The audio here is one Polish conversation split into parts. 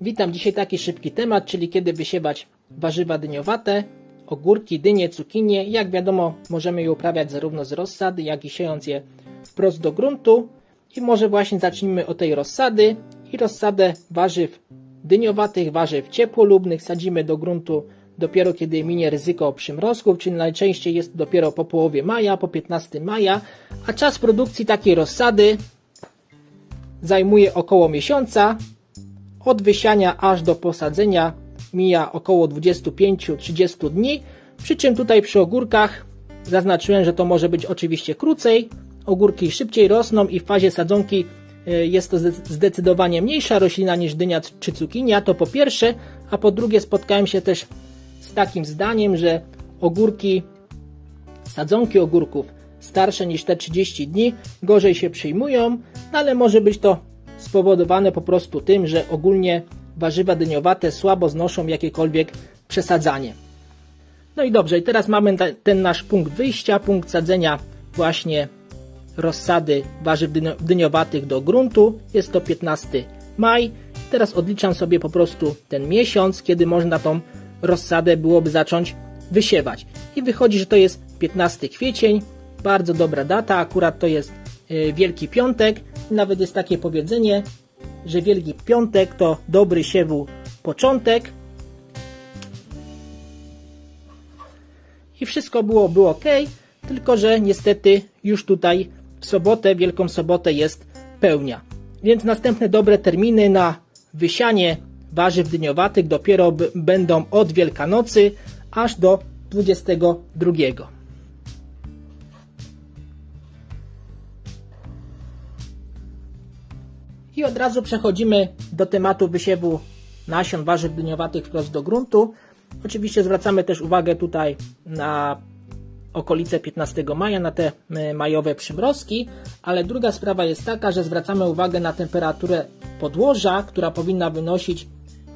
Witam dzisiaj taki szybki temat, czyli kiedy wysiewać warzywa dyniowate, ogórki, dynie, cukinie. Jak wiadomo, możemy je uprawiać zarówno z rozsady, jak i siejąc je wprost do gruntu. I może właśnie zacznijmy od tej rozsady. I rozsadę warzyw dyniowatych, warzyw ciepłolubnych sadzimy do gruntu dopiero kiedy minie ryzyko przymrozków, czyli najczęściej jest dopiero po połowie maja, po 15 maja, a czas produkcji takiej rozsady zajmuje około miesiąca. Od wysiania aż do posadzenia mija około 25-30 dni, przy czym tutaj przy ogórkach zaznaczyłem, że to może być oczywiście krócej, ogórki szybciej rosną i w fazie sadzonki e, jest to zdecydowanie mniejsza roślina niż dynia czy cukinia, to po pierwsze, a po drugie spotkałem się też z takim zdaniem, że ogórki, sadzonki ogórków starsze niż te 30 dni gorzej się przyjmują, no ale może być to spowodowane po prostu tym, że ogólnie warzywa dyniowate słabo znoszą jakiekolwiek przesadzanie. No i dobrze, i teraz mamy ten nasz punkt wyjścia, punkt sadzenia właśnie rozsady warzyw dyniowatych do gruntu. Jest to 15 maj. Teraz odliczam sobie po prostu ten miesiąc, kiedy można tą rozsadę byłoby zacząć wysiewać. I wychodzi, że to jest 15 kwiecień, bardzo dobra data, akurat to jest e, Wielki Piątek. Nawet jest takie powiedzenie, że Wielki Piątek to dobry siewu początek. I wszystko było, było ok, tylko że niestety już tutaj w sobotę, Wielką Sobotę jest pełnia. Więc następne dobre terminy na wysianie warzyw dyniowatych dopiero będą od Wielkanocy aż do 22. I od razu przechodzimy do tematu wysiewu nasion warzyw dyniowatych wprost do gruntu. Oczywiście zwracamy też uwagę tutaj na okolice 15 maja, na te e, majowe przymrozki, ale druga sprawa jest taka, że zwracamy uwagę na temperaturę podłoża, która powinna wynosić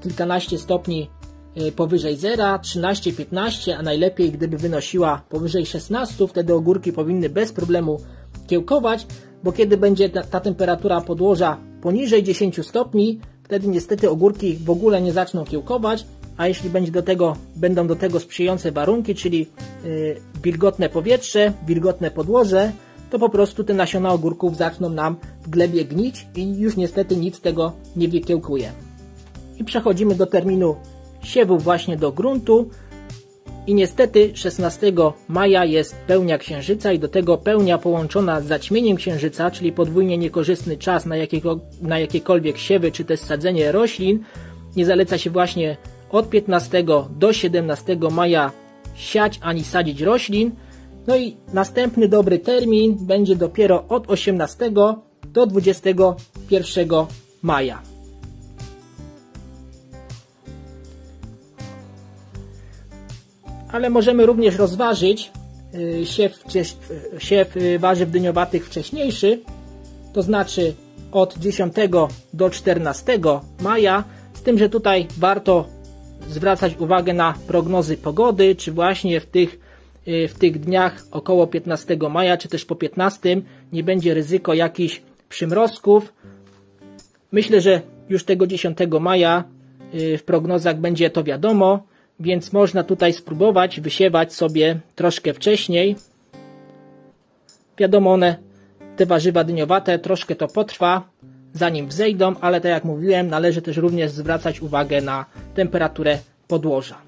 kilkanaście stopni y, powyżej zera, 13-15, a najlepiej gdyby wynosiła powyżej 16, wtedy ogórki powinny bez problemu kiełkować, bo kiedy będzie ta temperatura podłoża poniżej 10 stopni, wtedy niestety ogórki w ogóle nie zaczną kiełkować, a jeśli będzie do tego, będą do tego sprzyjające warunki, czyli yy, wilgotne powietrze, wilgotne podłoże, to po prostu te nasiona ogórków zaczną nam w glebie gnić i już niestety nic tego nie wykiełkuje. I przechodzimy do terminu siewu właśnie do gruntu. I niestety 16 maja jest pełnia księżyca i do tego pełnia połączona z zaćmieniem księżyca, czyli podwójnie niekorzystny czas na, jakiego, na jakiekolwiek siewy czy też sadzenie roślin. Nie zaleca się właśnie od 15 do 17 maja siać ani sadzić roślin. No i następny dobry termin będzie dopiero od 18 do 21 maja. Ale możemy również rozważyć y, siew, siew y, warzyw dyniowatych wcześniejszy, to znaczy od 10 do 14 maja, z tym, że tutaj warto zwracać uwagę na prognozy pogody, czy właśnie w tych, y, w tych dniach około 15 maja, czy też po 15 nie będzie ryzyko jakichś przymrozków. Myślę, że już tego 10 maja w prognozach będzie to wiadomo więc można tutaj spróbować wysiewać sobie troszkę wcześniej. Wiadomo, one, te warzywa dyniowate, troszkę to potrwa, zanim wzejdą, ale tak jak mówiłem, należy też również zwracać uwagę na temperaturę podłoża.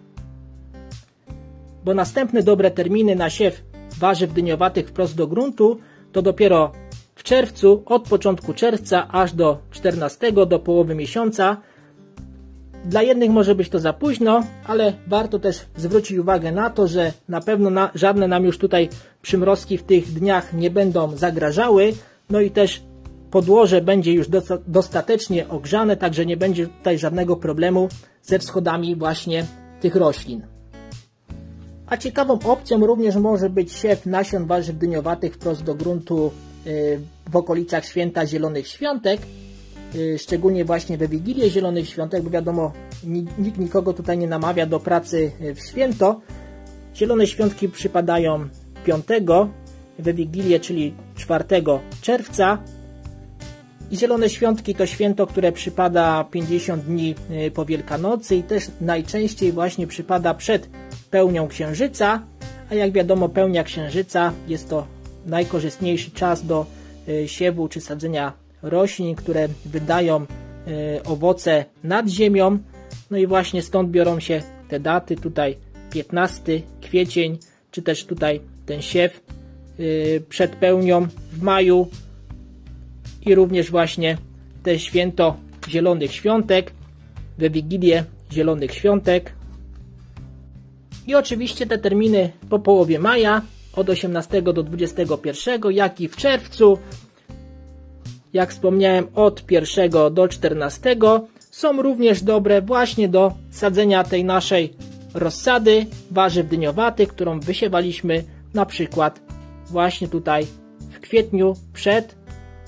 Bo następne dobre terminy na siew warzyw dyniowatych wprost do gruntu to dopiero w czerwcu, od początku czerwca aż do 14 do połowy miesiąca, dla jednych może być to za późno, ale warto też zwrócić uwagę na to, że na pewno na, żadne nam już tutaj przymrozki w tych dniach nie będą zagrażały. No i też podłoże będzie już dostatecznie ogrzane, także nie będzie tutaj żadnego problemu ze wschodami właśnie tych roślin. A ciekawą opcją również może być siew nasion warzyw dyniowatych wprost do gruntu y, w okolicach święta Zielonych Świątek, szczególnie właśnie we Wigilię Zielonych Świątek, bo wiadomo, nikt nikogo tutaj nie namawia do pracy y, w święto. Zielone Świątki przypadają 5 we Wigilię, czyli 4 czerwca. Zielone Świątki to święto, które przypada 50 dni y, po Wielkanocy i też najczęściej właśnie przypada przed pełnią Księżyca, a jak wiadomo pełnia Księżyca jest to najkorzystniejszy czas do y, siewu czy sadzenia roślin, które wydają y, owoce nad ziemią. No i właśnie stąd biorą się te daty, tutaj 15 kwiecień, czy też tutaj ten siew przed pełnią w maju, i również właśnie te święto Zielonych Świątek, we Wigilię Zielonych Świątek. I oczywiście te terminy po połowie maja, od 18 do 21, jak i w czerwcu, jak wspomniałem, od 1 do 14, są również dobre właśnie do sadzenia tej naszej rozsady warzyw dyniowatych, którą wysiewaliśmy na przykład właśnie tutaj w kwietniu przed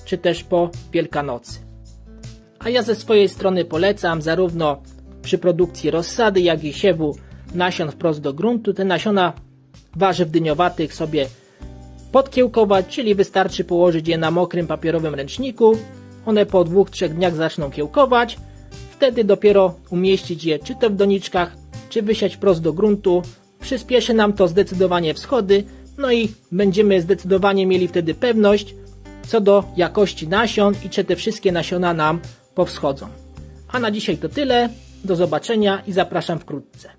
czy też po Wielkanocy. A ja ze swojej strony polecam zarówno przy produkcji rozsady, jak i siewu nasion wprost do gruntu. Te nasiona warzyw dyniowatych sobie podkiełkować, czyli wystarczy położyć je na mokrym papierowym ręczniku. One po dwóch, trzech dniach zaczną kiełkować. Wtedy dopiero umieścić je czy to w doniczkach, czy wysiać prosto do gruntu. Przyspieszy nam to zdecydowanie wschody, no i będziemy zdecydowanie mieli wtedy pewność, co do jakości nasion i czy te wszystkie nasiona nam powschodzą. A na dzisiaj to tyle. Do zobaczenia i zapraszam wkrótce.